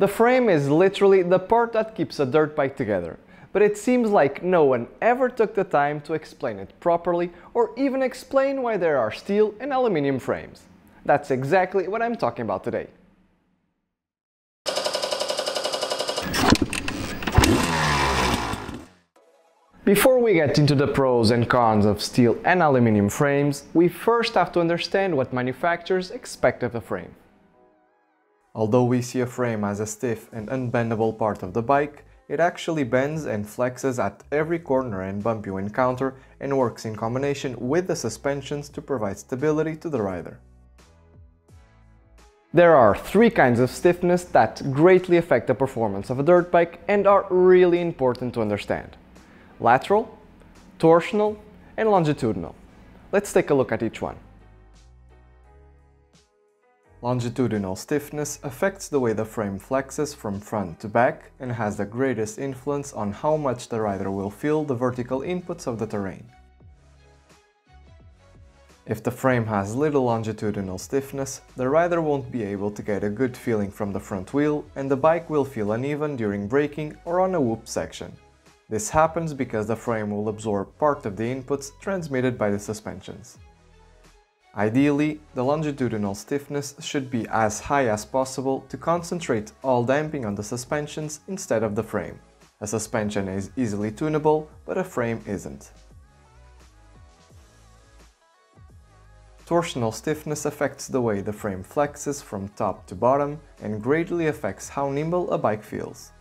The frame is literally the part that keeps a dirt bike together, but it seems like no one ever took the time to explain it properly or even explain why there are steel and aluminium frames. That's exactly what I'm talking about today. Before we get into the pros and cons of steel and aluminium frames, we first have to understand what manufacturers expect of the frame. Although we see a frame as a stiff and unbendable part of the bike, it actually bends and flexes at every corner and bump you encounter and works in combination with the suspensions to provide stability to the rider. There are three kinds of stiffness that greatly affect the performance of a dirt bike and are really important to understand. Lateral, torsional and longitudinal. Let's take a look at each one. Longitudinal stiffness affects the way the frame flexes from front to back and has the greatest influence on how much the rider will feel the vertical inputs of the terrain. If the frame has little longitudinal stiffness, the rider won't be able to get a good feeling from the front wheel and the bike will feel uneven during braking or on a whoop section. This happens because the frame will absorb part of the inputs transmitted by the suspensions. Ideally, the longitudinal stiffness should be as high as possible to concentrate all damping on the suspensions instead of the frame. A suspension is easily tunable, but a frame isn't. Torsional stiffness affects the way the frame flexes from top to bottom and greatly affects how nimble a bike feels.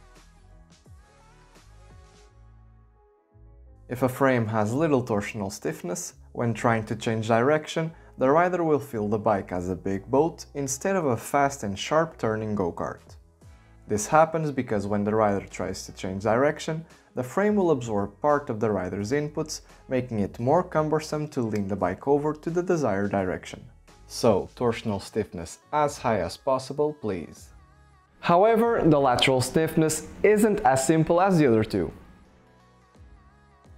If a frame has little torsional stiffness, when trying to change direction, the rider will feel the bike as a big boat instead of a fast and sharp turning go-kart. This happens because when the rider tries to change direction, the frame will absorb part of the rider's inputs, making it more cumbersome to lean the bike over to the desired direction. So, torsional stiffness as high as possible, please. However, the lateral stiffness isn't as simple as the other two.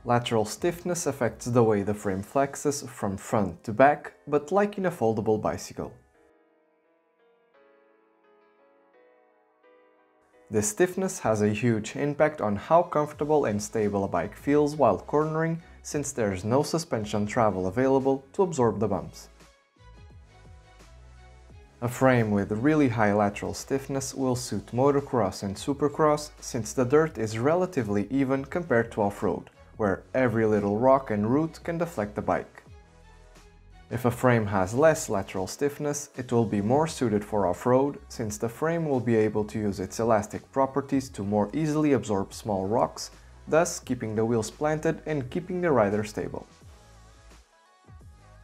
Lateral stiffness affects the way the frame flexes from front to back, but like in a foldable bicycle. This stiffness has a huge impact on how comfortable and stable a bike feels while cornering since there's no suspension travel available to absorb the bumps. A frame with really high lateral stiffness will suit motocross and supercross since the dirt is relatively even compared to off-road, where every little rock and root can deflect the bike. If a frame has less lateral stiffness, it will be more suited for off-road, since the frame will be able to use its elastic properties to more easily absorb small rocks, thus keeping the wheels planted and keeping the rider stable.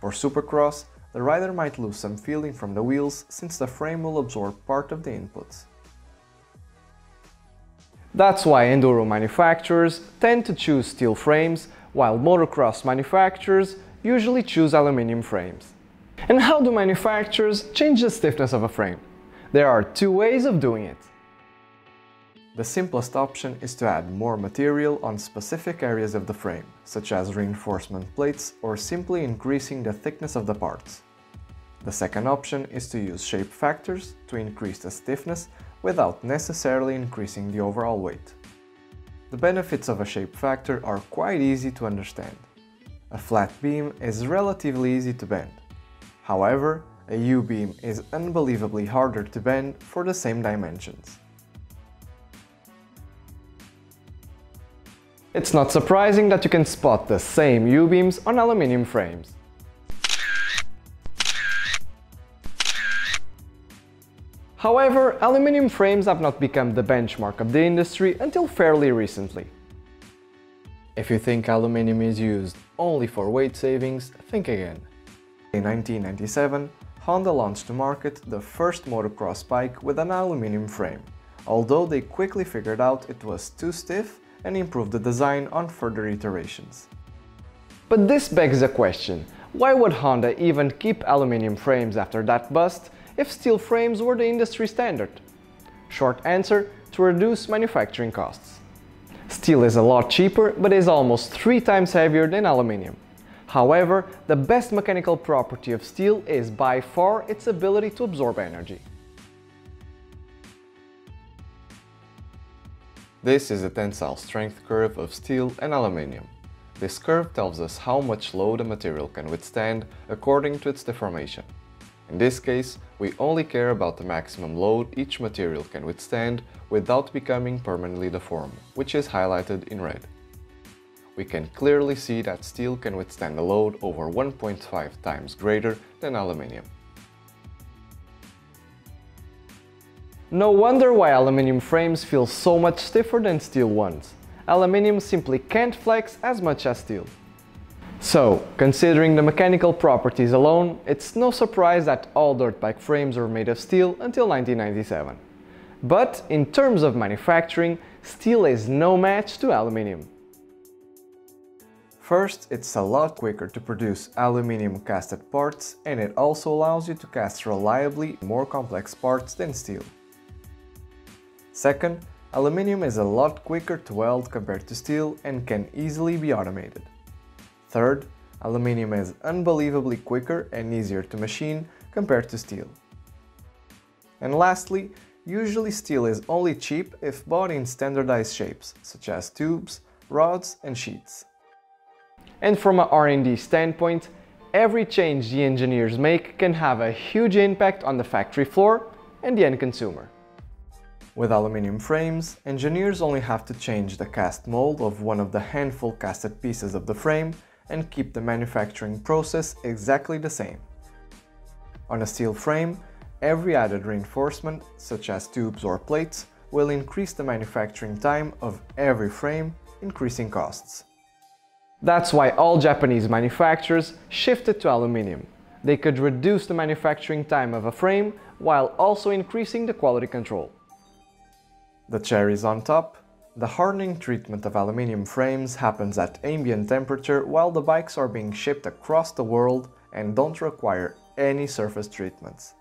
For supercross, the rider might lose some feeling from the wheels since the frame will absorb part of the inputs. That's why enduro manufacturers tend to choose steel frames, while motocross manufacturers usually choose aluminium frames. And how do manufacturers change the stiffness of a frame? There are two ways of doing it. The simplest option is to add more material on specific areas of the frame, such as reinforcement plates or simply increasing the thickness of the parts. The second option is to use shape factors to increase the stiffness without necessarily increasing the overall weight. The benefits of a shape factor are quite easy to understand. A flat beam is relatively easy to bend. However, a U-beam is unbelievably harder to bend for the same dimensions. It's not surprising that you can spot the same U-beams on aluminium frames. However, aluminium frames have not become the benchmark of the industry until fairly recently. If you think aluminium is used only for weight savings, think again. In 1997, Honda launched to market the first motocross bike with an aluminium frame, although they quickly figured out it was too stiff and improved the design on further iterations. But this begs a question, why would Honda even keep aluminium frames after that bust if steel frames were the industry standard? Short answer, to reduce manufacturing costs. Steel is a lot cheaper, but is almost three times heavier than aluminium. However, the best mechanical property of steel is by far its ability to absorb energy. This is a tensile strength curve of steel and aluminium. This curve tells us how much load a material can withstand according to its deformation. In this case, we only care about the maximum load each material can withstand without becoming permanently deformed, which is highlighted in red. We can clearly see that steel can withstand a load over 1.5 times greater than aluminium. No wonder why aluminium frames feel so much stiffer than steel ones. Aluminium simply can't flex as much as steel. So, considering the mechanical properties alone, it's no surprise that all dirt bike frames were made of steel until 1997. But in terms of manufacturing, steel is no match to aluminium. First, it's a lot quicker to produce aluminium casted parts and it also allows you to cast reliably more complex parts than steel. Second, aluminium is a lot quicker to weld compared to steel and can easily be automated. Third, aluminium is unbelievably quicker and easier to machine compared to steel. And lastly, usually steel is only cheap if bought in standardized shapes, such as tubes, rods and sheets. And from an R&D standpoint, every change the engineers make can have a huge impact on the factory floor and the end consumer. With aluminium frames, engineers only have to change the cast mold of one of the handful casted pieces of the frame and keep the manufacturing process exactly the same. On a steel frame, every added reinforcement, such as tubes or plates, will increase the manufacturing time of every frame, increasing costs. That's why all Japanese manufacturers shifted to aluminium. They could reduce the manufacturing time of a frame while also increasing the quality control. The cherries on top. The hardening treatment of aluminium frames happens at ambient temperature while the bikes are being shipped across the world and don't require any surface treatments.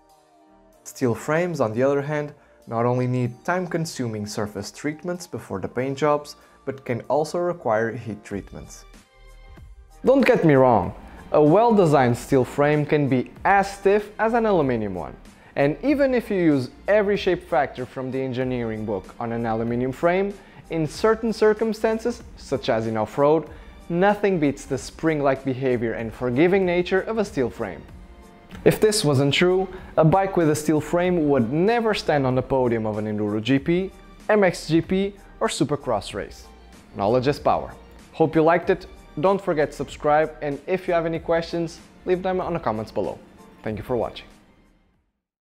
Steel frames, on the other hand, not only need time-consuming surface treatments before the paint jobs, but can also require heat treatments. Don't get me wrong, a well-designed steel frame can be as stiff as an aluminium one. And even if you use every shape factor from the engineering book on an aluminium frame, in certain circumstances, such as in off-road, nothing beats the spring-like behavior and forgiving nature of a steel frame. If this wasn't true, a bike with a steel frame would never stand on the podium of an Enduro GP, MXGP or Supercross race. Knowledge is power. Hope you liked it, don't forget to subscribe and if you have any questions, leave them on the comments below. Thank you for watching.